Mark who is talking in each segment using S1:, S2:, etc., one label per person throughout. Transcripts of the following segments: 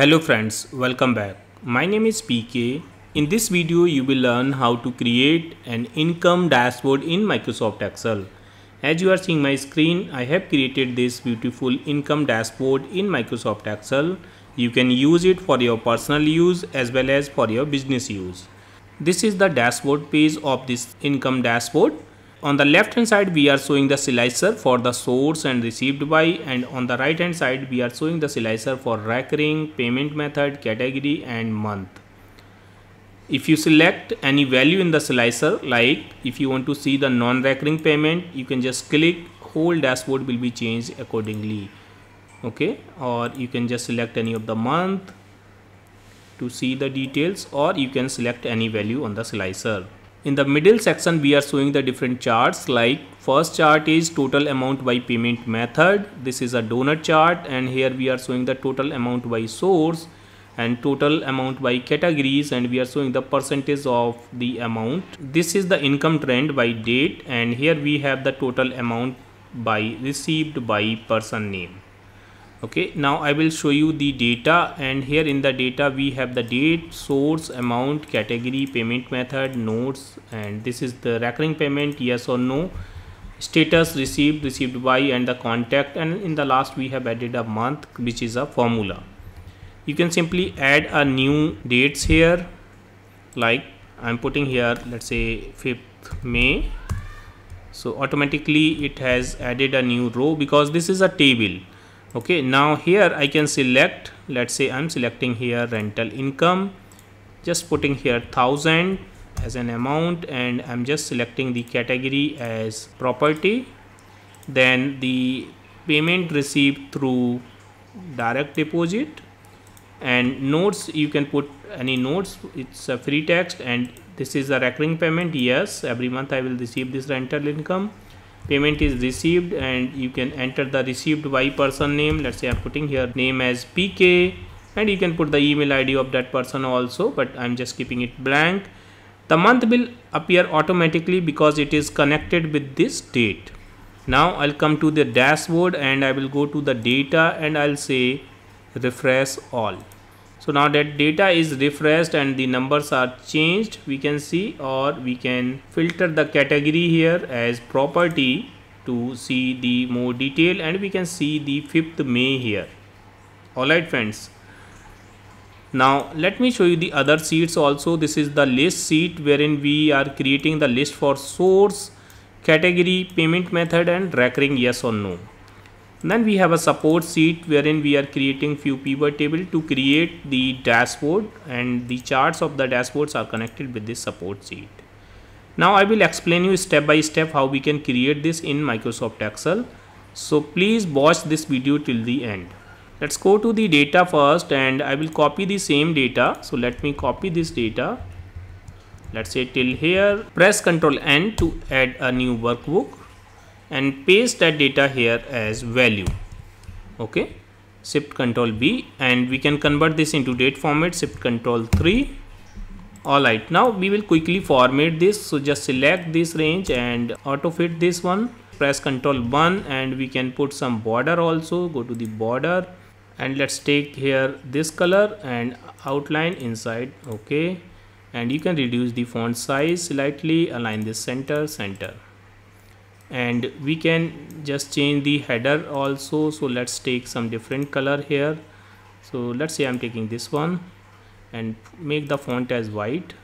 S1: Hello friends, welcome back. My name is PK. In this video, you will learn how to create an income dashboard in Microsoft Excel. As you are seeing my screen, I have created this beautiful income dashboard in Microsoft Excel. You can use it for your personal use as well as for your business use. This is the dashboard page of this income dashboard on the left hand side we are showing the slicer for the source and received by and on the right hand side we are showing the slicer for recurring payment method category and month. If you select any value in the slicer like if you want to see the non-recurring payment you can just click whole dashboard will be changed accordingly. Okay? Or you can just select any of the month to see the details or you can select any value on the slicer in the middle section we are showing the different charts like first chart is total amount by payment method. This is a donut chart and here we are showing the total amount by source and total amount by categories and we are showing the percentage of the amount. This is the income trend by date and here we have the total amount by received by person name okay now I will show you the data and here in the data we have the date source amount category payment method notes and this is the recurring payment yes or no status received received by and the contact and in the last we have added a month which is a formula. You can simply add a new dates here like I'm putting here let's say 5th May. So automatically it has added a new row because this is a table okay now here I can select let's say I'm selecting here rental income. Just putting here thousand as an amount and I'm just selecting the category as property. Then the payment received through direct deposit. And notes you can put any notes it's a free text and this is a recurring payment yes every month I will receive this rental income payment is received and you can enter the received by person name. Let's say i'm putting here name as pk and you can put the email id of that person also but i'm just keeping it blank. The month will appear automatically because it is connected with this date. Now i'll come to the dashboard and i will go to the data and i'll say refresh all so now that data is refreshed and the numbers are changed we can see or we can filter the category here as property to see the more detail and we can see the 5th May here. Alright friends. Now let me show you the other sheets also. This is the list sheet wherein we are creating the list for source category payment method and recurring yes or no then we have a support sheet wherein we are creating few pivot table to create the dashboard and the charts of the dashboards are connected with this support sheet. Now I will explain you step by step how we can create this in Microsoft Excel. So please watch this video till the end. Let's go to the data first and I will copy the same data. So let me copy this data. Let's say till here. Press Ctrl N to add a new workbook and paste that data here as value. Okay? Shift control b and we can convert this into date format shift control 3 alright now we will quickly format this. So just select this range and auto fit this one. Press control 1 and we can put some border also. Go to the border and let's take here this color and outline inside. Okay? And you can reduce the font size slightly align this center center and we can just change the header also. So let's take some different color here. So let's say I'm taking this one and make the font as white.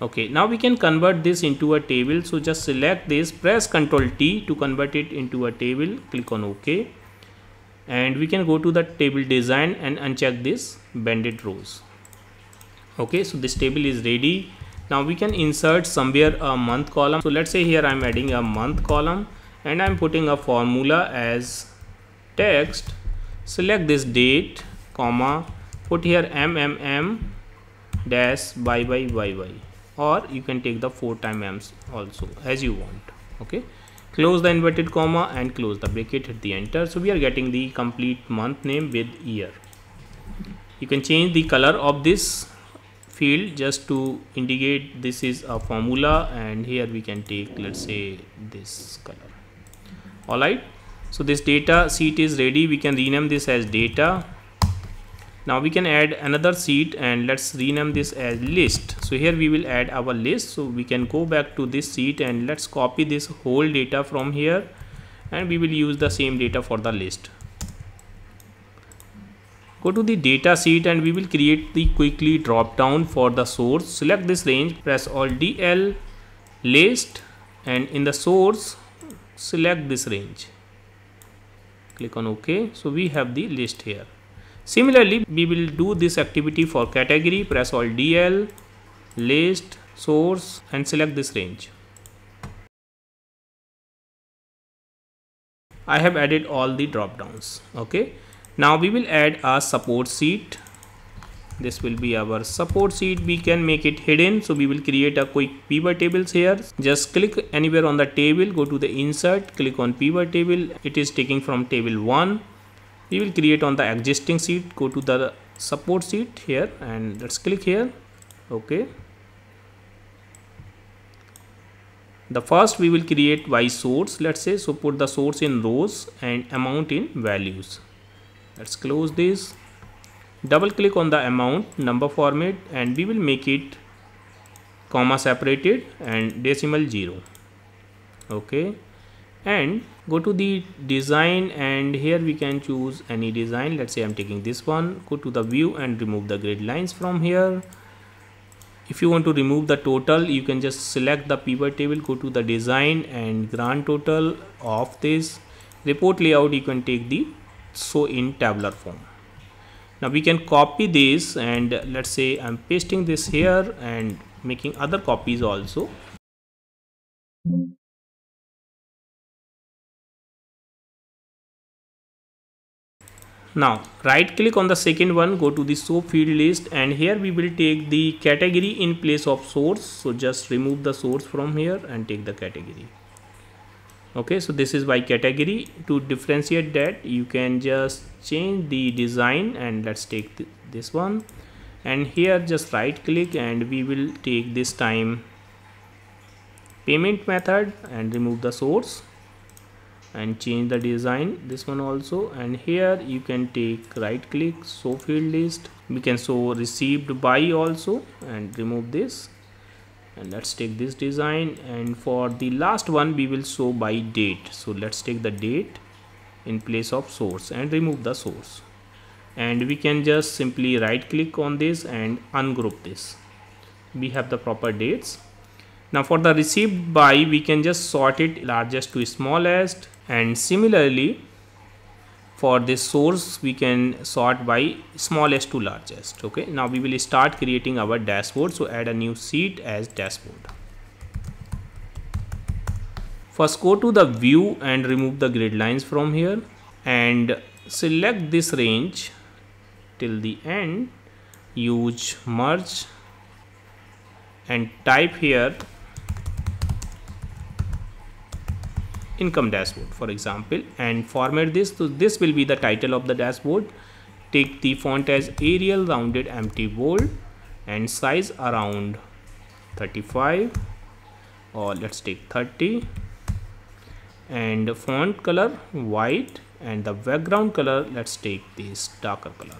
S1: Okay now we can convert this into a table. So just select this press ctrl T to convert it into a table. Click on OK. And we can go to the table design and uncheck this banded rows. Okay so this table is ready now we can insert somewhere a month column. So let's say here i'm adding a month column and i'm putting a formula as text. Select this date comma put here mmm dash by by by or you can take the four time m's also as you want okay? Close the inverted comma and close the bracket hit the enter. So we are getting the complete month name with year. You can change the color of this field just to indicate this is a formula and here we can take let's say this color. All right? So this data sheet is ready. We can rename this as data. Now we can add another sheet and let's rename this as list. So here we will add our list. So we can go back to this sheet and let's copy this whole data from here and we will use the same data for the list go to the data sheet and we will create the quickly drop down for the source. Select this range press alt dl list and in the source select this range. Click on ok. So we have the list here. Similarly we will do this activity for category press alt dl list source and select this range. I have added all the drop downs. Okay now we will add a support sheet. This will be our support sheet. We can make it hidden. So we will create a quick pivot tables here. Just click anywhere on the table. Go to the insert. Click on pivot table. It is taking from table 1 we will create on the existing sheet. Go to the support sheet here and let's click here. Okay. The first we will create by source. Let's say so put the source in rows and amount in values let's close this. Double click on the amount number format and we will make it comma separated and decimal 0 okay? And go to the design and here we can choose any design. Let's say i'm taking this one. Go to the view and remove the grid lines from here. If you want to remove the total you can just select the pivot table go to the design and grand total of this. Report layout you can take the so in tabular form. Now we can copy this and let's say I'm pasting this here and making other copies also. Now right click on the second one go to the show field list and here we will take the category in place of source. So just remove the source from here and take the category okay so this is by category. To differentiate that you can just change the design and let's take th this one. And here just right click and we will take this time payment method and remove the source and change the design this one also. And here you can take right click show field list. We can show received by also and remove this and let's take this design. And for the last one we will show by date. So let's take the date in place of source and remove the source. And we can just simply right click on this and ungroup this. We have the proper dates. Now for the received by we can just sort it largest to smallest. And similarly for this source we can sort by smallest to largest okay? Now we will start creating our dashboard. So add a new sheet as dashboard. First go to the view and remove the grid lines from here and select this range till the end. Use merge and type here income dashboard for example and format this. So this will be the title of the dashboard. Take the font as Arial rounded MT bold and size around 35 or let's take 30 and font color white and the background color let's take this darker color.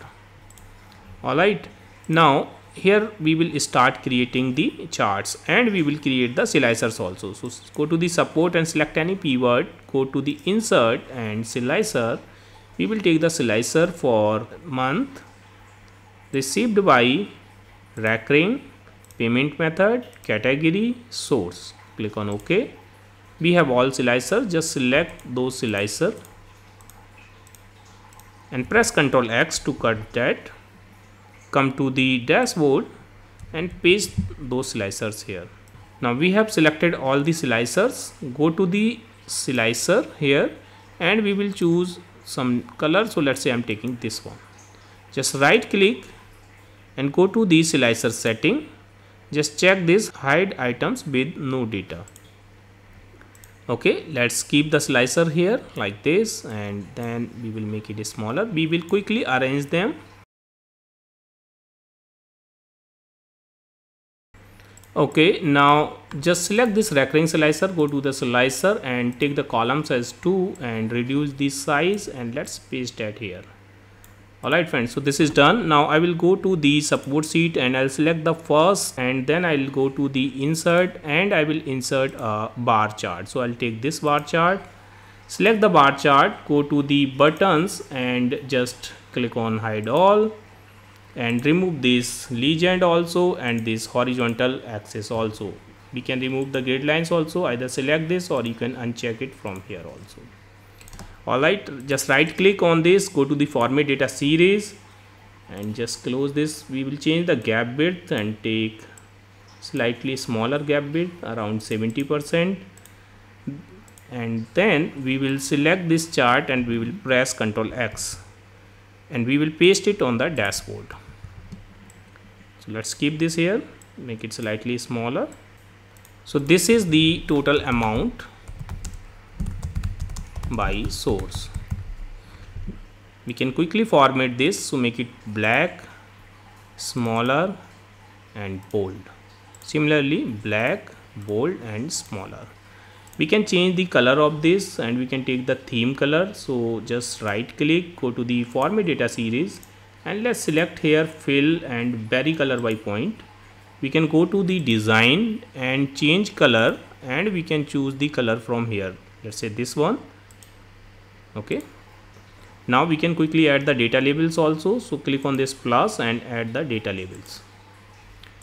S1: All right. Now here we will start creating the charts and we will create the slicers also. So go to the support and select any pivot go to the insert and slicer we will take the slicer for month received by recurring payment method category source. Click on ok. We have all slicers just select those slicer and press ctrl x to cut that come to the dashboard and paste those slicers here. Now we have selected all the slicers. Go to the slicer here and we will choose some color. So let's say i'm taking this one. Just right click and go to the slicer setting. Just check this hide items with no data. Okay let's keep the slicer here like this and then we will make it smaller. We will quickly arrange them okay now just select this recurring slicer go to the slicer and take the columns as 2 and reduce the size and let's paste that here. Alright friends so this is done. Now I will go to the support sheet and I'll select the first and then I'll go to the insert and I will insert a bar chart. So I'll take this bar chart select the bar chart go to the buttons and just click on hide all and remove this legend also and this horizontal axis also. We can remove the grid lines also either select this or you can uncheck it from here also. Alright just right click on this go to the format data series and just close this. We will change the gap width and take slightly smaller gap width around 70 percent. And then we will select this chart and we will press ctrl x and we will paste it on the dashboard. So let's keep this here. Make it slightly smaller. So this is the total amount by source. We can quickly format this so make it black smaller and bold. Similarly black bold and smaller we can change the color of this and we can take the theme color. So just right click go to the format data series and let's select here fill and vary color by point. We can go to the design and change color and we can choose the color from here. Let's say this one. Okay. Now we can quickly add the data labels also. So click on this plus and add the data labels.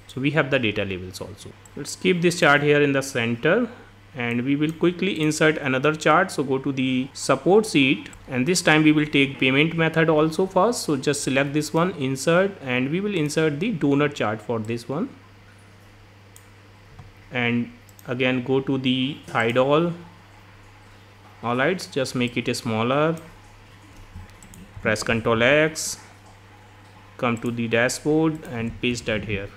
S1: So we have the data labels also. Let's keep this chart here in the center and we will quickly insert another chart. So go to the support sheet and this time we will take payment method also first. So just select this one insert and we will insert the donut chart for this one. And again go to the hide all. Alright just make it smaller. Press ctrl x come to the dashboard and paste that here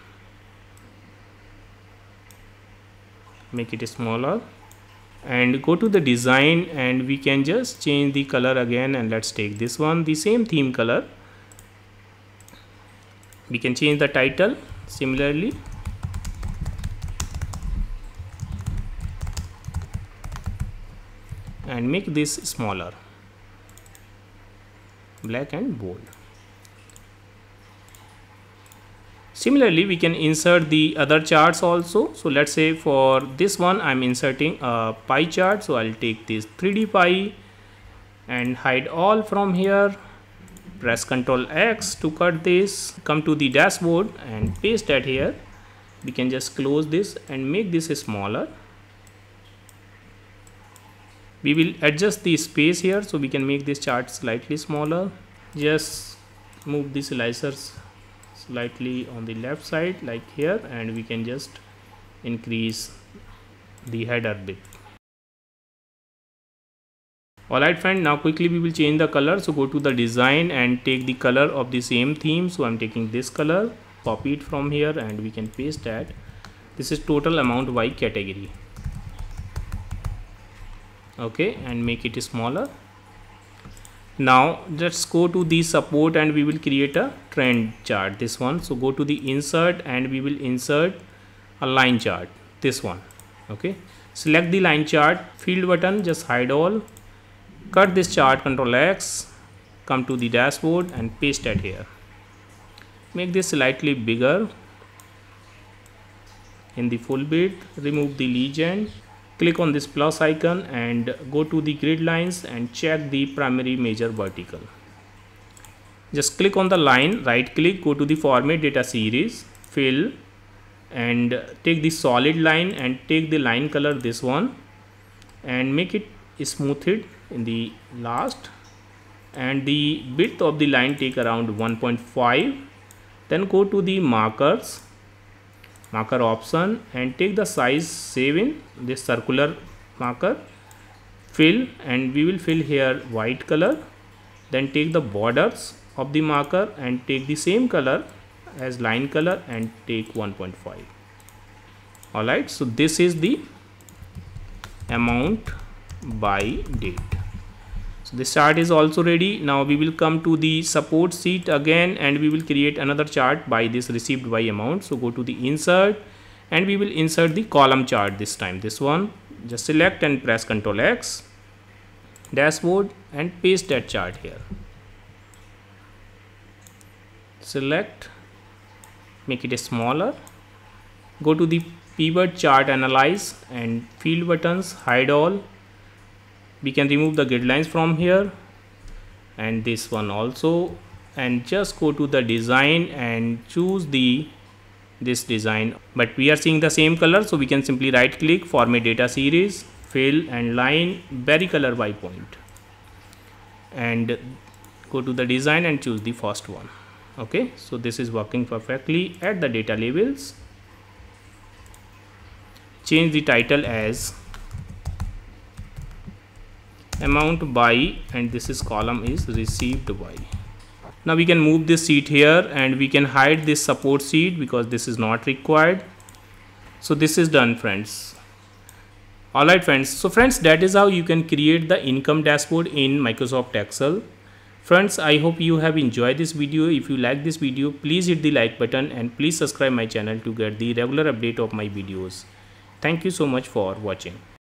S1: make it smaller. And go to the design and we can just change the color again and let's take this one the same theme color. We can change the title similarly. And make this smaller. Black and bold Similarly, we can insert the other charts also. So let's say for this one, I'm inserting a pie chart. So I'll take this 3D pie and hide all from here. Press Ctrl X to cut this. Come to the dashboard and paste that here. We can just close this and make this smaller. We will adjust the space here so we can make this chart slightly smaller. Just move the slicers slightly on the left side like here and we can just increase the header bit. Alright friend now quickly we will change the color. So go to the design and take the color of the same theme. So I'm taking this color copy it from here and we can paste that. This is total amount by category. Okay and make it smaller now let's go to the support and we will create a trend chart. This one. So go to the insert and we will insert a line chart. This one. Okay. Select the line chart. Field button. Just hide all. Cut this chart. Control x. Come to the dashboard and paste it here. Make this slightly bigger. In the full width remove the legend click on this plus icon and go to the grid lines and check the primary major vertical. Just click on the line right click go to the format data series fill and take the solid line and take the line color this one and make it smoothed in the last. And the width of the line take around 1.5 then go to the markers marker option and take the size save in this circular marker. Fill and we will fill here white color. Then take the borders of the marker and take the same color as line color and take 1.5 alright so this is the amount by date so this chart is also ready. Now we will come to the support sheet again and we will create another chart by this received by amount. So go to the insert and we will insert the column chart this time. This one just select and press ctrl x dashboard and paste that chart here. Select make it smaller. Go to the pivot chart analyze and field buttons hide all we can remove the grid lines from here and this one also. And just go to the design and choose the this design. But we are seeing the same color so we can simply right click format data series fill and line vary color by point. And go to the design and choose the first one. Okay so this is working perfectly add the data labels change the title as amount by and this is column is received by now we can move this sheet here and we can hide this support sheet because this is not required. So this is done friends. Alright friends. So friends that is how you can create the income dashboard in Microsoft Excel. Friends I hope you have enjoyed this video. If you like this video please hit the like button and please subscribe my channel to get the regular update of my videos. Thank you so much for watching